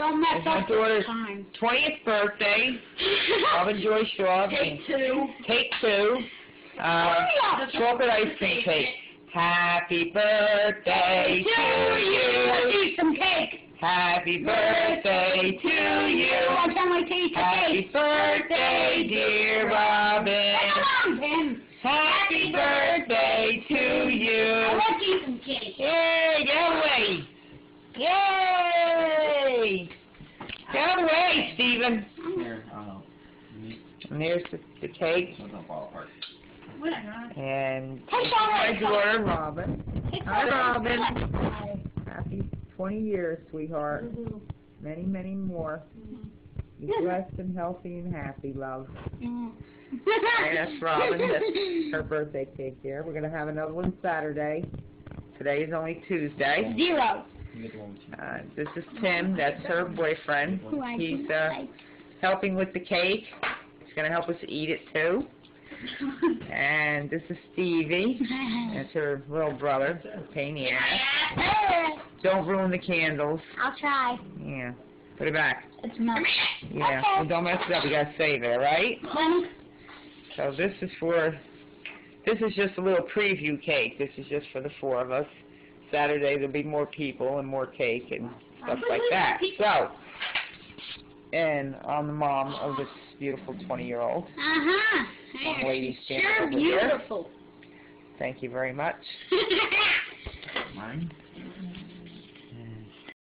Don't mess It's my up daughter's time. 20th birthday. Robyn Joy Shaw. Take two. Take two. Uh, chocolate ice cream cake. Happy birthday to you. Let's eat some cake. Happy birthday to you. I can't wait to eat Happy birthday, dear Robyn. Come on, Tim. Happy birthday to I you. want to eat some cake. Yay, get away. Yay. Get away, Stephen. Here, I don't And there's the, the cake. so don't fall apart. Whatever. And Take this is my all that. daughter, Robyn. Take Hi, Robyn. that. Happy 20 years, sweetheart. Mhm. Many, many more. Be Mhm. blessed and healthy and happy, love. Mhm. And that's Robyn. That's her birthday cake there. We're going to have another one Saturday. Today is only Tuesday. Zero. You get the one with you. Uh, this is Tim. That's her boyfriend. He's uh, helping with the cake. He's going to help us eat it, too. And this is Stevie. That's her little brother. Pain in the ass. Don't ruin the candles. I'll try. Yeah. Put it back. It's not. Yeah. Okay. Well, don't mess it up. You gotta save it, all right? So this is for, this is just a little preview cake. This is just for the four of us. Saturday there'll be more people and more cake and stuff like that. So, and I'm the mom of this beautiful 20-year-old. Uh-huh. Young lady standing Sure over beautiful. Thank you very much.